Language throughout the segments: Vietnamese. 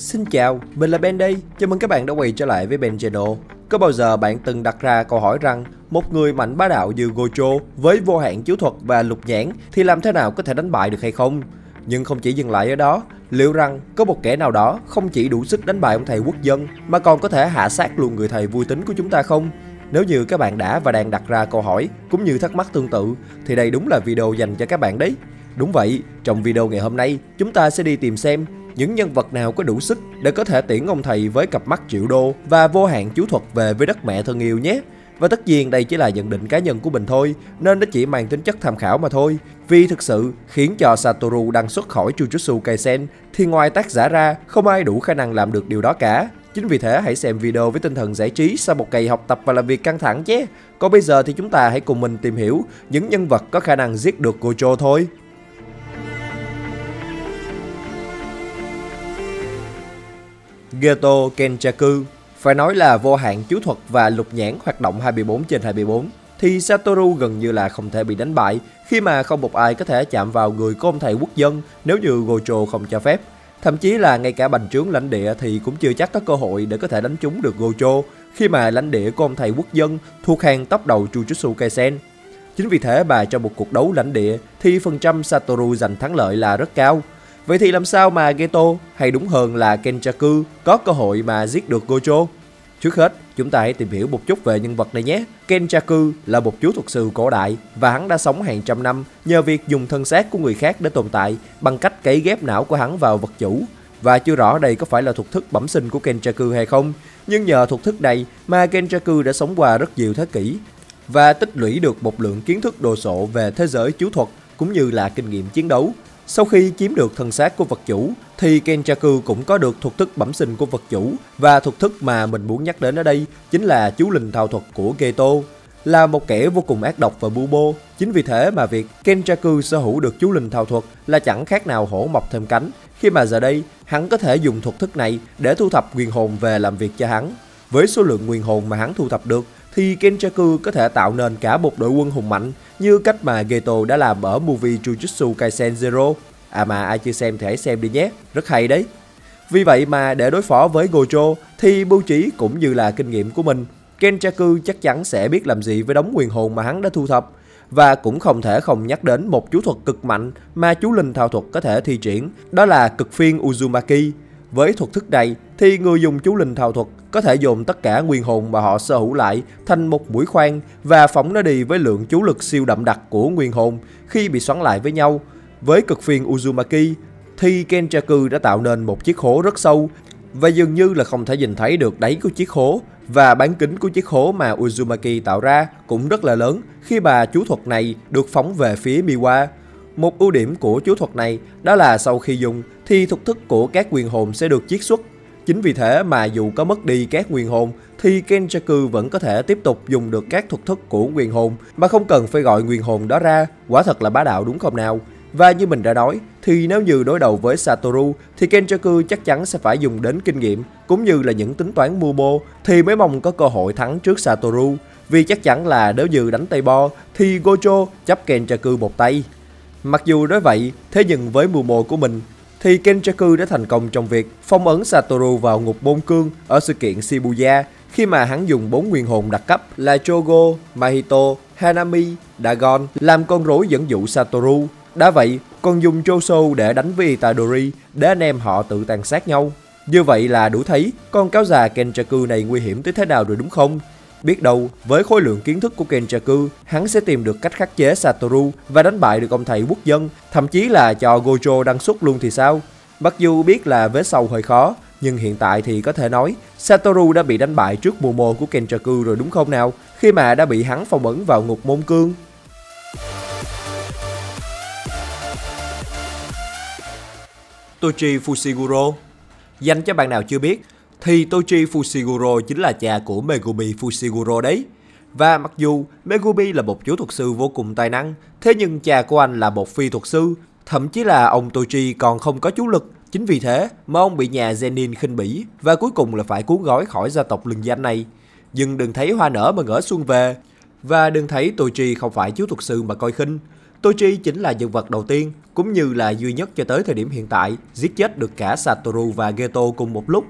Xin chào, mình là Ben đây. Chào mừng các bạn đã quay trở lại với Ben Channel. Có bao giờ bạn từng đặt ra câu hỏi rằng một người mạnh bá đạo như Gojo với vô hạn chiếu thuật và lục nhãn thì làm thế nào có thể đánh bại được hay không? Nhưng không chỉ dừng lại ở đó, liệu rằng có một kẻ nào đó không chỉ đủ sức đánh bại ông thầy quốc dân mà còn có thể hạ sát luôn người thầy vui tính của chúng ta không? Nếu như các bạn đã và đang đặt ra câu hỏi cũng như thắc mắc tương tự thì đây đúng là video dành cho các bạn đấy. Đúng vậy, trong video ngày hôm nay chúng ta sẽ đi tìm xem những nhân vật nào có đủ sức để có thể tiễn ông thầy với cặp mắt triệu đô và vô hạn chú thuật về với đất mẹ thân yêu nhé. Và tất nhiên đây chỉ là nhận định cá nhân của mình thôi, nên nó chỉ mang tính chất tham khảo mà thôi. Vì thực sự khiến cho Satoru đăng xuất khỏi Jujutsu Kaisen thì ngoài tác giả ra, không ai đủ khả năng làm được điều đó cả. Chính vì thế hãy xem video với tinh thần giải trí sau một ngày học tập và làm việc căng thẳng nhé. Còn bây giờ thì chúng ta hãy cùng mình tìm hiểu những nhân vật có khả năng giết được Gojo thôi. Geto Kenjaku, phải nói là vô hạn chú thuật và lục nhãn hoạt động 24 trên 24 thì Satoru gần như là không thể bị đánh bại khi mà không một ai có thể chạm vào người của ông thầy quốc dân nếu như Gojo không cho phép. Thậm chí là ngay cả bành trướng lãnh địa thì cũng chưa chắc có cơ hội để có thể đánh trúng được Gojo khi mà lãnh địa của ông thầy quốc dân thuộc hàng tóc đầu Jujutsu Kaisen. Chính vì thế mà trong một cuộc đấu lãnh địa thì phần trăm Satoru giành thắng lợi là rất cao. Vậy thì làm sao mà Geto hay đúng hơn là Kenjaku có cơ hội mà giết được Gojo? Trước hết, chúng ta hãy tìm hiểu một chút về nhân vật này nhé. Kenjaku là một chú thuật sư cổ đại và hắn đã sống hàng trăm năm nhờ việc dùng thân xác của người khác để tồn tại bằng cách cấy ghép não của hắn vào vật chủ. Và chưa rõ đây có phải là thuật thức bẩm sinh của Kenjaku hay không, nhưng nhờ thuật thức này mà Kenjaku đã sống qua rất nhiều thế kỷ và tích lũy được một lượng kiến thức đồ sộ về thế giới chú thuật cũng như là kinh nghiệm chiến đấu. Sau khi chiếm được thân xác của vật chủ, thì Kenjaku cũng có được thuật thức bẩm sinh của vật chủ và thuật thức mà mình muốn nhắc đến ở đây chính là chú linh thao thuật của Geto. Là một kẻ vô cùng ác độc và bu bô, chính vì thế mà việc Kenjaku sở hữu được chú linh thao thuật là chẳng khác nào hổ mọc thêm cánh, khi mà giờ đây hắn có thể dùng thuật thức này để thu thập nguyên hồn về làm việc cho hắn. Với số lượng nguyên hồn mà hắn thu thập được thì Kenjaku có thể tạo nên cả một đội quân hùng mạnh như cách mà Geto đã làm ở movie Jujutsu Kaisen Zero. À mà ai chưa xem thì hãy xem đi nhé, rất hay đấy. Vì vậy mà để đối phó với Gojo thì bưu trí cũng như là kinh nghiệm của mình, Kenjaku chắc chắn sẽ biết làm gì với đống quyền hồn mà hắn đã thu thập. Và cũng không thể không nhắc đến một chú thuật cực mạnh mà chú linh thao thuật có thể thi triển, đó là cực phiên Uzumaki. Với thuật thức này thì người dùng chú linh thao thuật, có thể dồn tất cả nguyên hồn mà họ sở hữu lại thành một mũi khoan và phóng nó đi với lượng chú lực siêu đậm đặc của nguyên hồn khi bị xoắn lại với nhau. Với cực phiên Uzumaki thì Kenjaku đã tạo nên một chiếc hố rất sâu và dường như là không thể nhìn thấy được đáy của chiếc hố và bán kính của chiếc hố mà Uzumaki tạo ra cũng rất là lớn khi bà chú thuật này được phóng về phía Miwa. Một ưu điểm của chú thuật này đó là sau khi dùng, thì thuật thức của các nguyên hồn sẽ được chiết xuất. Chính vì thế mà dù có mất đi các nguyên hồn thì Kenjaku vẫn có thể tiếp tục dùng được các thuật thức của nguyên hồn mà không cần phải gọi nguyên hồn đó ra. Quả thật là bá đạo đúng không nào? Và như mình đã nói, thì nếu như đối đầu với Satoru thì Kenjaku chắc chắn sẽ phải dùng đến kinh nghiệm cũng như là những tính toán mưu mô thì mới mong có cơ hội thắng trước Satoru. Vì chắc chắn là nếu như đánh tay bo thì Gojo chấp Kenjaku một tay. Mặc dù nói vậy, thế nhưng với mưu mô của mình thì Kenjaku đã thành công trong việc phong ấn Satoru vào ngục bôn cương ở sự kiện Shibuya khi mà hắn dùng bốn nguyên hồn đặc cấp là Chogo, Mahito, Hanami, Dagon làm con rối dẫn dụ Satoru. Đã vậy, còn dùng Choso để đánh với Itadori để anh em họ tự tàn sát nhau. Như vậy là đủ thấy con cáo già Kenjaku này nguy hiểm tới thế nào rồi đúng không? Biết đâu, với khối lượng kiến thức của Kenjaku, hắn sẽ tìm được cách khắc chế Satoru và đánh bại được ông thầy quốc dân, thậm chí là cho Gojo đăng xuất luôn thì sao? Mặc dù biết là vết sâu hơi khó, nhưng hiện tại thì có thể nói Satoru đã bị đánh bại trước mùa của Kenjaku rồi đúng không nào? Khi mà đã bị hắn phong ấn vào ngục môn cương. Tochi Fushiguro Dành cho bạn nào chưa biết, thì Tochi Fushiguro chính là cha của Megumi Fushiguro đấy. Và mặc dù Megumi là một chú thuật sư vô cùng tài năng, thế nhưng cha của anh là một phi thuật sư, thậm chí là ông Tochi còn không có chú lực. Chính vì thế mà ông bị nhà Zenin khinh bỉ và cuối cùng là phải cuốn gói khỏi gia tộc lừng danh này. Nhưng đừng thấy hoa nở mà ngỡ xuân về. Và đừng thấy Tochi không phải chú thuật sư mà coi khinh. Toji chính là nhân vật đầu tiên, cũng như là duy nhất cho tới thời điểm hiện tại, giết chết được cả Satoru và Geto cùng một lúc.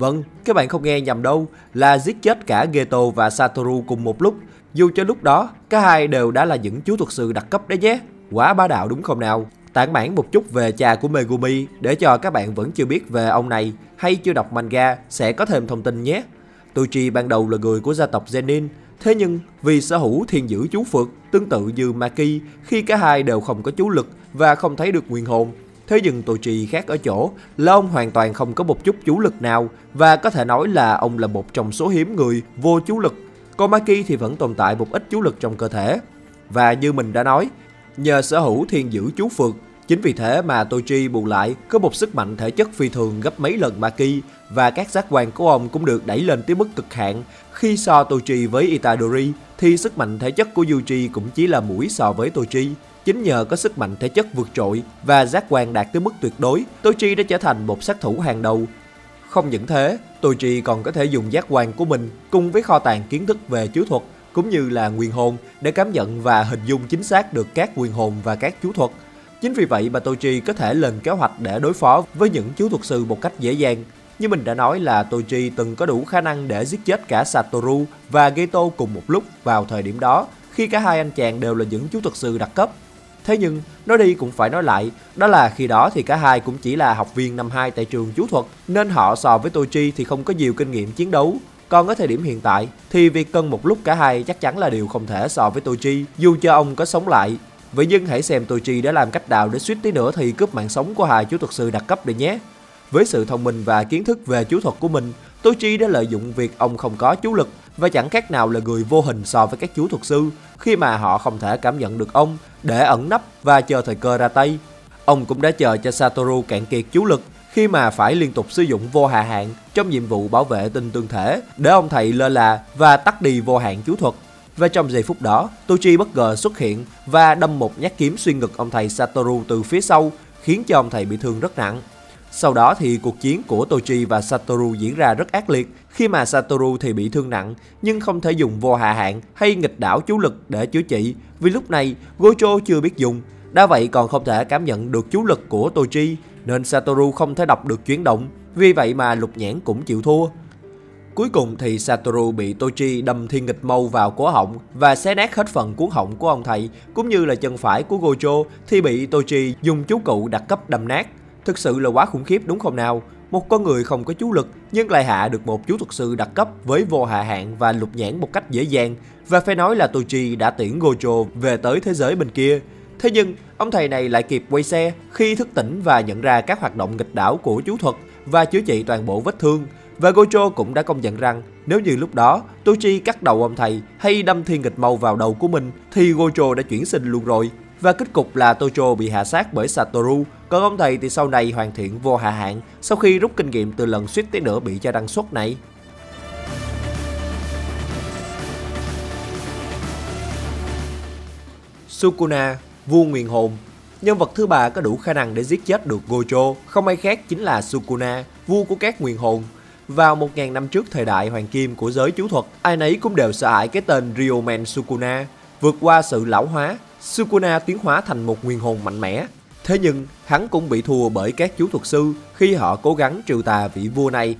Vâng, các bạn không nghe nhầm đâu, là giết chết cả Geto và Satoru cùng một lúc. Dù cho lúc đó, cả hai đều đã là những chú thuật sư đặc cấp đấy nhé. Quá bá đạo đúng không nào? Tản bản một chút về cha của Megumi để cho các bạn vẫn chưa biết về ông này hay chưa đọc manga sẽ có thêm thông tin nhé. Toji ban đầu là người của gia tộc Zenin, thế nhưng vì sở hữu thiên dữ chú Phật tương tự như Maki khi cả hai đều không có chú lực và không thấy được nguyên hồn. Thế nhưng Trì khác ở chỗ là ông hoàn toàn không có một chút chú lực nào và có thể nói là ông là một trong số hiếm người vô chú lực. Còn Maki thì vẫn tồn tại một ít chú lực trong cơ thể. Và như mình đã nói, nhờ sở hữu thiên dữ chú Phật Chính vì thế mà Toji bù lại có một sức mạnh thể chất phi thường gấp mấy lần Maki và các giác quan của ông cũng được đẩy lên tới mức cực hạn. Khi so Toji với Itadori thì sức mạnh thể chất của Yuji cũng chỉ là mũi so với Toji. Chính nhờ có sức mạnh thể chất vượt trội và giác quan đạt tới mức tuyệt đối, Toichi đã trở thành một sát thủ hàng đầu. Không những thế, Toichi còn có thể dùng giác quan của mình cùng với kho tàng kiến thức về chú thuật cũng như là nguyên hồn để cảm nhận và hình dung chính xác được các nguyên hồn và các chú thuật. Chính vì vậy mà Toichi có thể lên kế hoạch để đối phó với những chú thuật sư một cách dễ dàng. Như mình đã nói là Toichi từng có đủ khả năng để giết chết cả Satoru và Geto cùng một lúc vào thời điểm đó, khi cả hai anh chàng đều là những chú thuật sư đặc cấp. Thế nhưng, nói đi cũng phải nói lại, đó là khi đó thì cả hai cũng chỉ là học viên năm 2 tại trường chú thuật, nên họ so với Tochi thì không có nhiều kinh nghiệm chiến đấu. Còn ở thời điểm hiện tại thì việc cân một lúc cả hai chắc chắn là điều không thể so với Tochi, dù cho ông có sống lại Vậy nhưng hãy xem Tochi đã làm cách nào để suýt tí nữa thì cướp mạng sống của hai chú thuật sư đặc cấp đây nhé. Với sự thông minh và kiến thức về chú thuật của mình, Toji đã lợi dụng việc ông không có chú lực và chẳng khác nào là người vô hình so với các chú thuật sư khi mà họ không thể cảm nhận được ông để ẩn nấp và chờ thời cơ ra tay. Ông cũng đã chờ cho Satoru cạn kiệt chú lực khi mà phải liên tục sử dụng vô hạ hạn trong nhiệm vụ bảo vệ tinh tương thể để ông thầy lơ là và tắt đi vô hạn chú thuật và trong giây phút đó, Tochi bất ngờ xuất hiện và đâm một nhát kiếm xuyên ngực ông thầy Satoru từ phía sau, khiến cho ông thầy bị thương rất nặng. Sau đó thì cuộc chiến của Tochi và Satoru diễn ra rất ác liệt khi mà Satoru thì bị thương nặng nhưng không thể dùng vô hạ hạn hay nghịch đảo chú lực để chữa trị vì lúc này Gojo chưa biết dùng. Đã vậy còn không thể cảm nhận được chú lực của Tochi nên Satoru không thể đọc được chuyển động vì vậy mà lục nhãn cũng chịu thua. Cuối cùng thì Satoru bị Tochi đâm thiên nghịch mâu vào cổ họng và xé nát hết phần cuốn họng của ông thầy, cũng như là chân phải của Gojo thì bị Tochi dùng chú cụ đặc cấp đâm nát. Thực sự là quá khủng khiếp đúng không nào? Một con người không có chú lực nhưng lại hạ được một chú thuật sư đặc cấp với vô hạ hạn và lục nhãn một cách dễ dàng. Và phải nói là Tochi đã tiễn Gojo về tới thế giới bên kia. Thế nhưng, ông thầy này lại kịp quay xe khi thức tỉnh và nhận ra các hoạt động nghịch đảo của chú thuật và chữa trị toàn bộ vết thương. Và Gojo cũng đã công nhận rằng nếu như lúc đó Tochi cắt đầu ông thầy hay đâm thiên nghịch màu vào đầu của mình thì Gojo đã chuyển sinh luôn rồi. Và kết cục là Tojo bị hạ sát bởi Satoru, còn ông thầy thì sau này hoàn thiện vô hạ hạn sau khi rút kinh nghiệm từ lần suýt tới nữa bị cho đăng xuất này. Sukuna, vua nguyền hồn Nhân vật thứ ba có đủ khả năng để giết chết được Gojo, không ai khác chính là Sukuna, vua của các nguyền hồn. Vào 1.000 năm trước thời đại hoàng kim của giới chú thuật, ai nấy cũng đều sợ hãi cái tên Ryomen Sukuna. Vượt qua sự lão hóa, Sukuna tiến hóa thành một nguyên hồn mạnh mẽ. Thế nhưng, hắn cũng bị thua bởi các chú thuật sư khi họ cố gắng trừ tà vị vua này.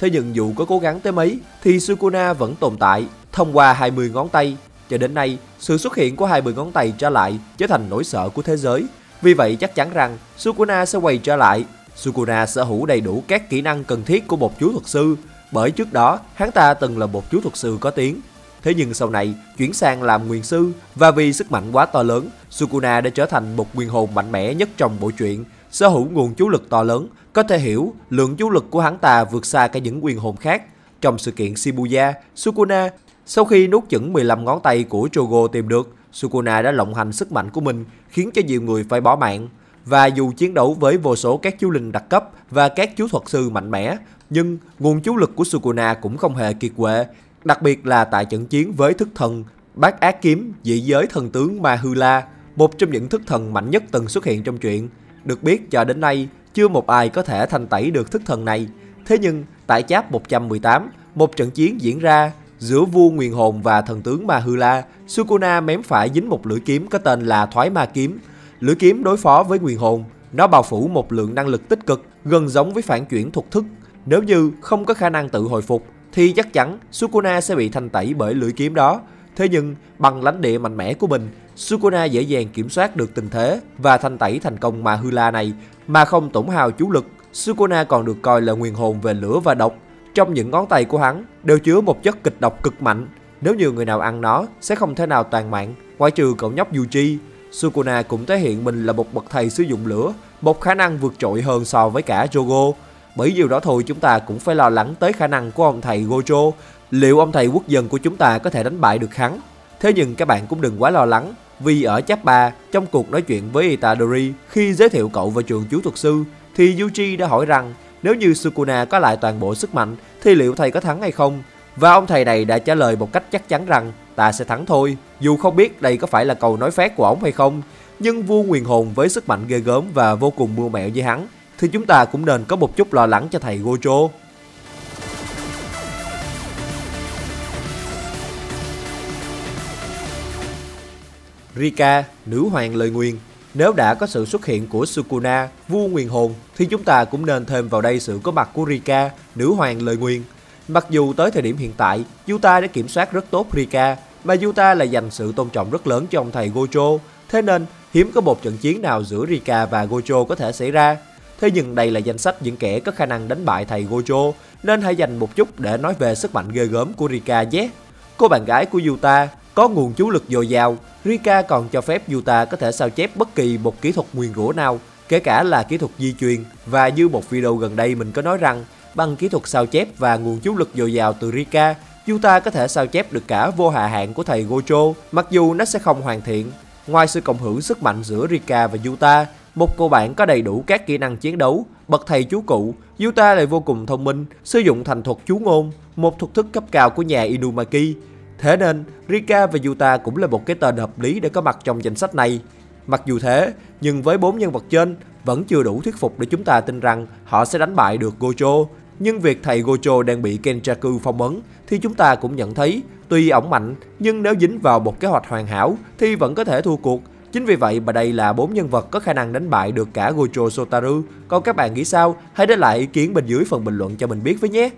Thế nhưng dù có cố gắng tới mấy, thì Sukuna vẫn tồn tại thông qua 20 ngón tay. Cho đến nay, sự xuất hiện của 20 ngón tay trở lại trở thành nỗi sợ của thế giới. Vì vậy chắc chắn rằng Sukuna sẽ quay trở lại Sukuna sở hữu đầy đủ các kỹ năng cần thiết của một chú thuật sư, bởi trước đó hắn ta từng là một chú thuật sư có tiếng. Thế nhưng sau này chuyển sang làm nguyên sư và vì sức mạnh quá to lớn, Sukuna đã trở thành một nguyên hồn mạnh mẽ nhất trong bộ truyện, sở hữu nguồn chú lực to lớn, có thể hiểu lượng chú lực của hắn ta vượt xa cả những nguyên hồn khác. Trong sự kiện Shibuya, Sukuna sau khi nuốt chửng 15 ngón tay của Chogo tìm được, Sukuna đã lộng hành sức mạnh của mình, khiến cho nhiều người phải bỏ mạng. Và dù chiến đấu với vô số các chú linh đặc cấp và các chú thuật sư mạnh mẽ, nhưng nguồn chú lực của Sukuna cũng không hề kiệt quệ, đặc biệt là tại trận chiến với thức thần Bát Ác Kiếm dị giới thần tướng Mahula, một trong những thức thần mạnh nhất từng xuất hiện trong truyện. Được biết cho đến nay, chưa một ai có thể thanh tẩy được thức thần này. Thế nhưng, tại cháp 118, một trận chiến diễn ra, Giữa vua nguyền hồn và thần tướng Mahula, Sukuna mém phải dính một lưỡi kiếm có tên là Thoái Ma Kiếm. Lưỡi kiếm đối phó với nguyền hồn, nó bao phủ một lượng năng lực tích cực gần giống với phản chuyển thuật thức. Nếu như không có khả năng tự hồi phục, thì chắc chắn Sukuna sẽ bị thanh tẩy bởi lưỡi kiếm đó. Thế nhưng, bằng lãnh địa mạnh mẽ của mình, Sukuna dễ dàng kiểm soát được tình thế và thanh tẩy thành công Mahula này mà không tổn hào chú lực. Sukuna còn được coi là nguyên hồn về lửa và độc. Trong những ngón tay của hắn đều chứa một chất kịch độc cực mạnh. Nếu như người nào ăn nó sẽ không thể nào toàn mạng, ngoại trừ cậu nhóc Yuji. Sukuna cũng thể hiện mình là một bậc thầy sử dụng lửa, một khả năng vượt trội hơn so với cả Jogo. Bởi điều đó thôi chúng ta cũng phải lo lắng tới khả năng của ông thầy Gojo. Liệu ông thầy quốc dân của chúng ta có thể đánh bại được hắn? Thế nhưng các bạn cũng đừng quá lo lắng, vì ở chap 3, trong cuộc nói chuyện với Itadori khi giới thiệu cậu vào trường chú thuật sư, thì Yuji đã hỏi rằng nếu như Sukuna có lại toàn bộ sức mạnh thì liệu thầy có thắng hay không? Và ông thầy này đã trả lời một cách chắc chắn rằng ta sẽ thắng thôi, dù không biết đây có phải là câu nói phét của ông hay không. Nhưng vua nguyền hồn với sức mạnh ghê gớm và vô cùng mưu mẹo như hắn, thì chúng ta cũng nên có một chút lo lắng cho thầy Gojo. Rika, nữ hoàng lời nguyền. Nếu đã có sự xuất hiện của Sukuna, vua nguyền hồn, thì chúng ta cũng nên thêm vào đây sự có mặt của Rika, nữ hoàng lời nguyền. Mặc dù tới thời điểm hiện tại, Yuta đã kiểm soát rất tốt Rika, mà Yuta là dành sự tôn trọng rất lớn cho ông thầy Gojo, thế nên hiếm có một trận chiến nào giữa Rika và Gojo có thể xảy ra. Thế nhưng đây là danh sách những kẻ có khả năng đánh bại thầy Gojo, nên hãy dành một chút để nói về sức mạnh ghê gớm của Rika nhé. Cô bạn gái của Yuta có nguồn chú lực dồi dào, Rika còn cho phép Yuta có thể sao chép bất kỳ một kỹ thuật nguyền rủa nào, kể cả là kỹ thuật di truyền. Và như một video gần đây mình có nói rằng, bằng kỹ thuật sao chép và nguồn chú lực dồi dào từ Rika, Yuta có thể sao chép được cả vô hạ hạn của thầy Gojo, mặc dù nó sẽ không hoàn thiện. Ngoài sự cộng hưởng sức mạnh giữa Rika và Yuta, một cô bạn có đầy đủ các kỹ năng chiến đấu, bậc thầy chú cụ, Yuta lại vô cùng thông minh, sử dụng thành thuật chú ngôn, một thuật thức cấp cao của nhà Inumaki. Thế nên, Rika và Yuta cũng là một cái tên hợp lý để có mặt trong danh sách này. Mặc dù thế, nhưng với bốn nhân vật trên, vẫn chưa đủ thuyết phục để chúng ta tin rằng họ sẽ đánh bại được Gojo. Nhưng việc thầy Gojo đang bị Kenjaku phong ấn thì chúng ta cũng nhận thấy tuy ổng mạnh nhưng nếu dính vào một kế hoạch hoàn hảo thì vẫn có thể thua cuộc. Chính vì vậy mà đây là bốn nhân vật có khả năng đánh bại được cả Gojo Sotaru. Còn các bạn nghĩ sao? Hãy để lại ý kiến bên dưới phần bình luận cho mình biết với nhé.